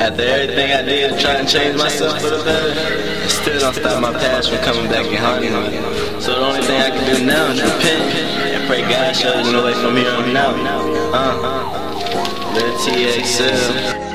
After everything I did to try and change myself for the better, it still don't stop my past from coming back and haunting me. So the only thing I can do now is repent and pray God shows me the way from here on out. Uh, LiltXL.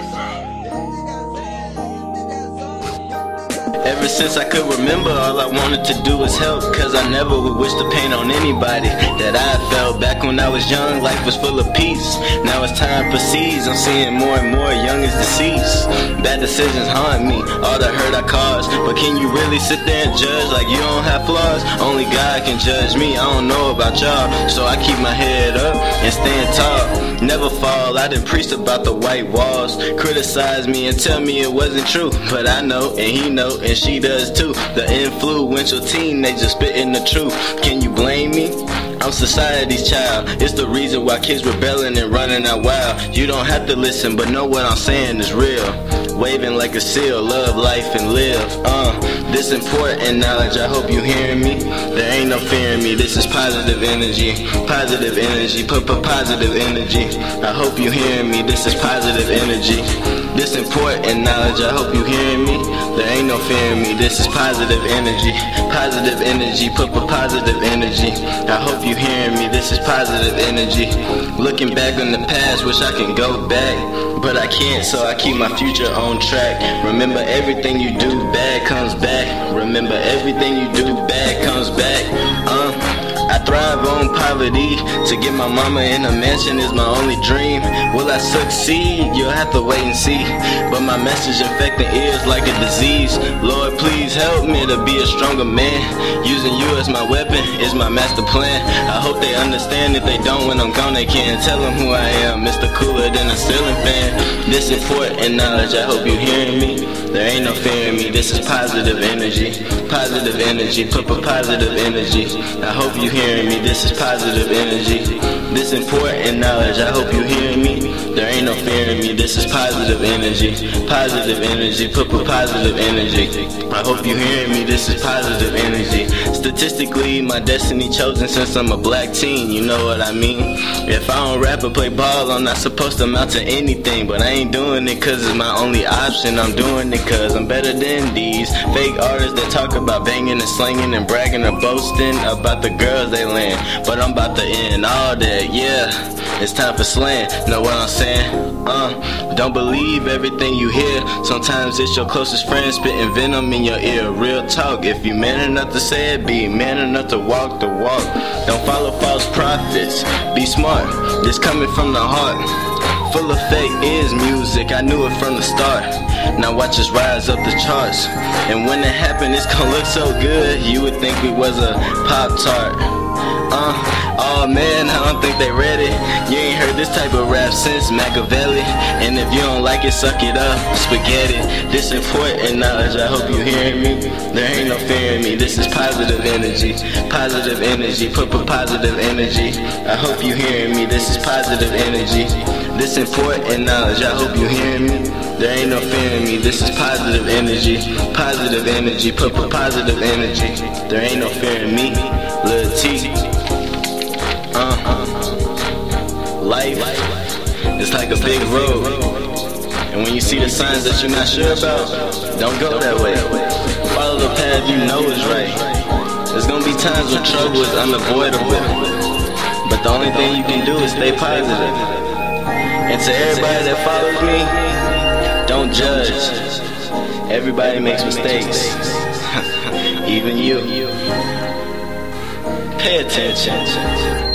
Ever since I could remember, all I wanted to do was help. Cause I never would wish the pain on anybody that I felt. Back when I was young, life was full of peace. Now as time proceeds, I'm seeing more and more young is deceased. Bad decisions haunt me, all the hurt I caused. But can you really sit there and judge like you don't have flaws? Only God can judge me, I don't know about y'all. So I keep my head up and stand tall. Never fall, I done preached about the white walls. Criticize me and tell me it wasn't true. But I know, and he know, and she does too. The influential teenager spitting the truth. Can you blame me? I'm society's child. It's the reason why kids rebelling and running out wild. You don't have to listen, but know what I'm saying is real. Waving like a seal, love life and live. Uh, this important knowledge, I hope you hearing me. There ain't no fear in me, this is positive energy. Positive energy, put positive energy. I hope you hearing me, this is positive energy. This important knowledge, I hope you hearing me. There ain't no fear in me, this is positive energy. Positive energy, put put positive energy. I hope you hearing me, this is positive energy. Looking back on the past, wish I can go back. But I can't, so I keep my future on track. Remember everything you do bad comes back. Remember everything you do bad comes back. I thrive on poverty. To get my mama in a mansion is my only dream. Will I succeed? You'll have to wait and see. But my message infecting ears like a disease. Lord, please help me to be a stronger man. Using you as my weapon is my master plan. I hope they understand. If they don't, when I'm gone, they can't tell them who I am. Mr. Cooler than a ceiling fan. This important knowledge, I hope you hearing me. There ain't no fear in me. This is positive energy. Positive energy. Put positive energy. I hope you hearing me. This is positive energy. This important knowledge, I hope you hearing This is positive energy. Positive energy. Put positive energy. I hope you hearing me. This is positive energy. Statistically, my destiny chosen since I'm a black teen. You know what I mean? If I don't rap or play ball, I'm not supposed to amount to anything. But I ain't doing it cause it's my only option. I'm doing it cause I'm better than these fake artists that talk about banging and slinging and bragging or boasting about the girls they land. But I'm about to end all that, yeah. It's time for slang, know what I'm saying? Uh, don't believe everything you hear. Sometimes it's your closest friend spitting venom in your ear. Real talk, if you man enough to say it, be man enough to walk the walk. Don't follow false prophets, be smart. This coming from the heart. Full of fake is music, I knew it from the start. Now watch us rise up the charts. And when it happened, it's gonna look so good, you would think we was a Pop Tart. Uh, oh man, I don't think they ready. You ain't heard this type of rap since Makaveli. And if you don't like it, suck it up, spaghetti. This important knowledge, I hope you hearing me. There ain't no fear in me, this is positive energy. Positive energy, put positive energy. I hope you hearing me, this is positive energy. This important knowledge, I hope you hearing me. There ain't no fear in me, this is positive energy. Positive energy, put put positive energy. There ain't no fear in me. Lil T. Uh, life is like a big road. And when you see the signs that you're not sure about, don't go that way. Follow the path you know is right. There's gonna be times when trouble is unavoidable. But the only thing you can do is stay positive. And to everybody that follows me, don't judge. Everybody makes mistakes. Even you. Pay attention.